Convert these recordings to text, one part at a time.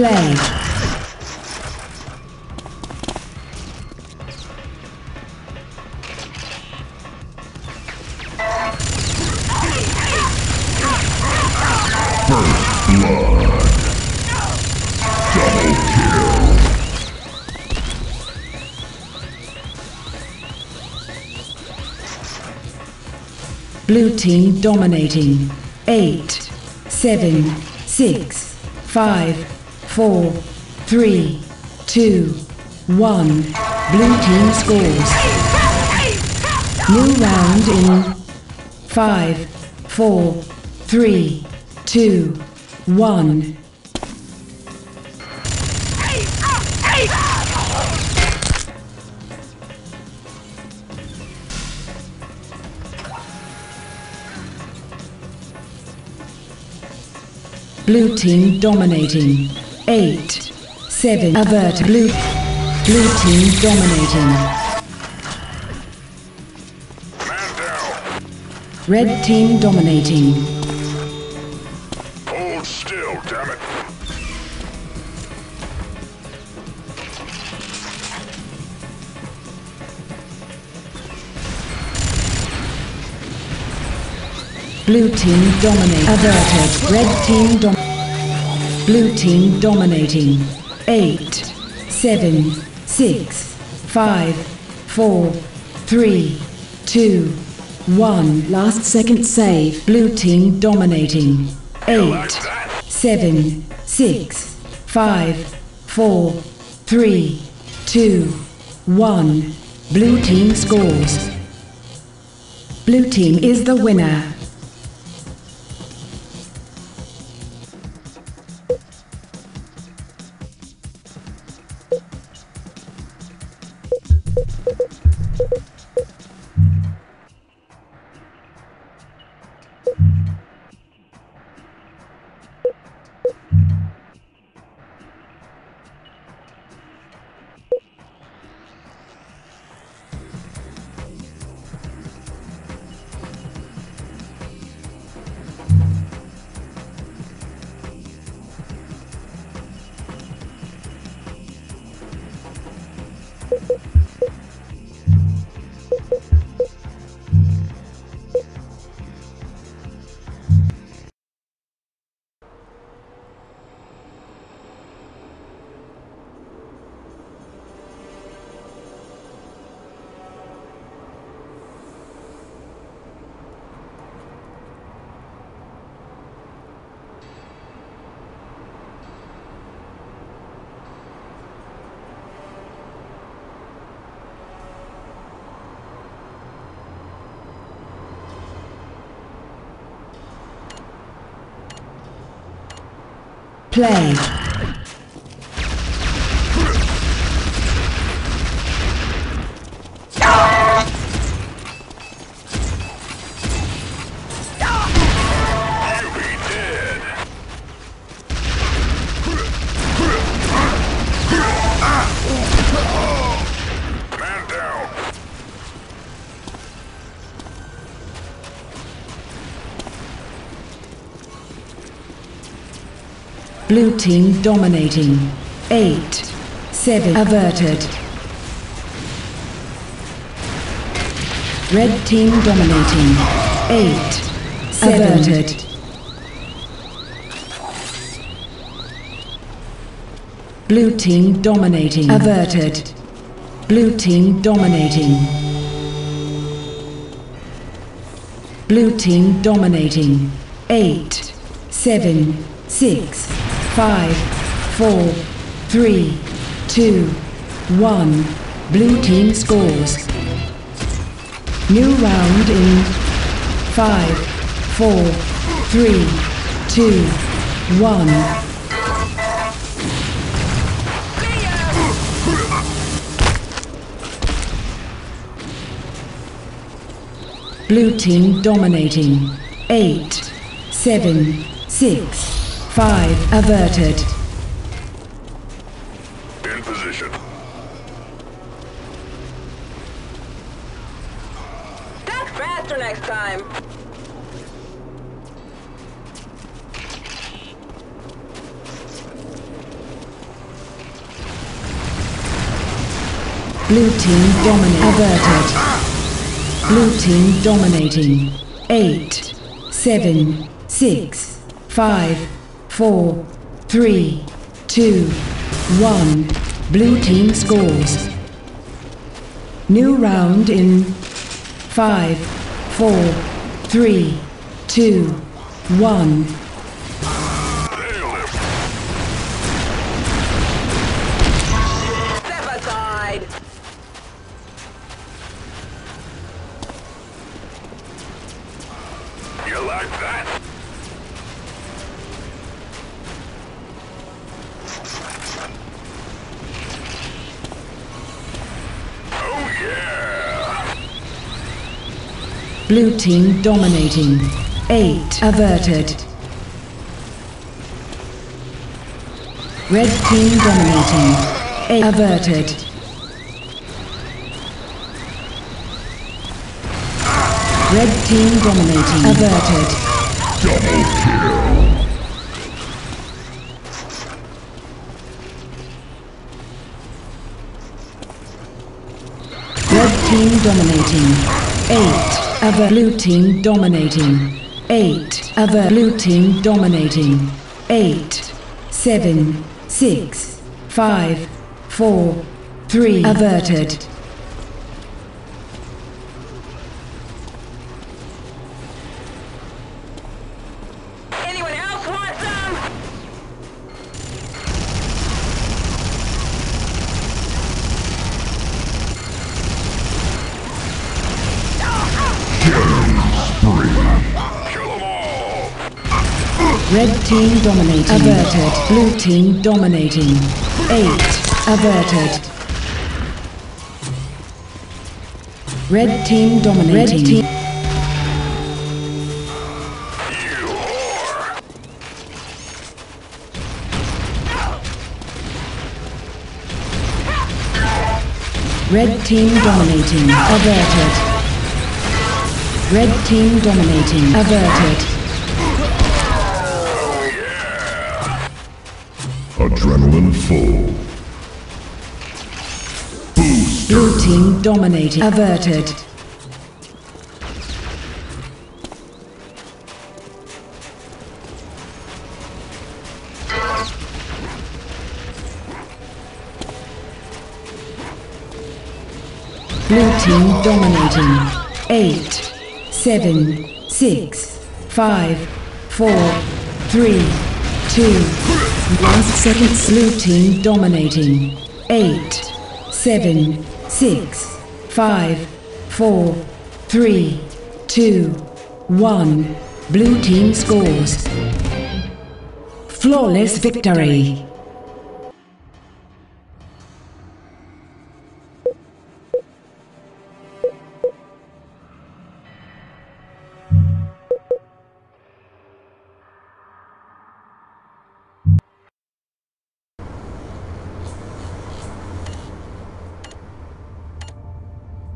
Play. Blue team dominating. Eight, seven, six, five, four, three, two, one. Blue team scores. New round in five, four, three, two, one. Blue team dominating. Eight, seven, avert. Blue, blue team dominating. Red team dominating. Hold still, damn it. Blue team dominating. Averted. Red team dom. Blue team dominating. Eight, seven, six, five, four, three, two, one. Last second save. Blue team dominating. Eight, seven, six, five, four, three, two, one. Blue team scores. Blue team is the winner. Play. Blue team dominating. Eight, seven, averted. Red team dominating. Eight, seven. averted. Blue team dominating. Averted. Blue team dominating. Blue team dominating. Eight, seven, six, five, four, three, two, one. Blue team scores. New round in five, four, three, two, one. Blue team dominating. Eight, seven, six, Five averted. In position. Back faster next time. Blue team dominating. Averted. Blue team dominating. Eight, seven, six, five four, three, two, one. Blue team scores. New round in five, four, three, two, one. Blue team dominating. Eight averted. Red team dominating. Eight averted. Red team dominating. Averted. Double kill! Red team dominating. Eight. Aver blue team dominating. Eight. Aver blue team dominating. Eight. Seven. Six. Five. Four. Three. Averted. Red team dominating. Averted. Blue team dominating. Eight. Averted. Red team dominating. Red team. Red team dominating. Averted. Red team dominating. Averted. Adrenaline full. Blue team dominating. Averted. Blue team dominating. Eight, seven, six, five, four, three, two. Last second. Blue team dominating. Eight, seven, six, five, four, three, two, one. Blue team scores. Flawless victory.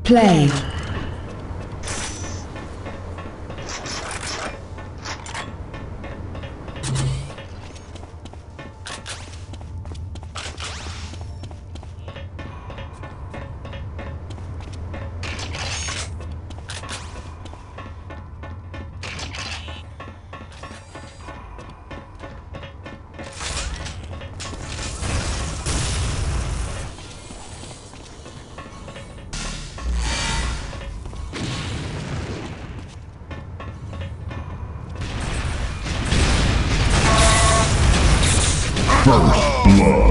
Play. First blood.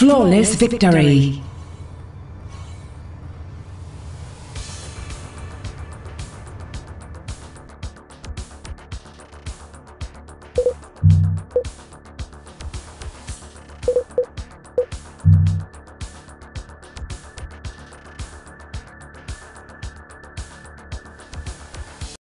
Flawless victory.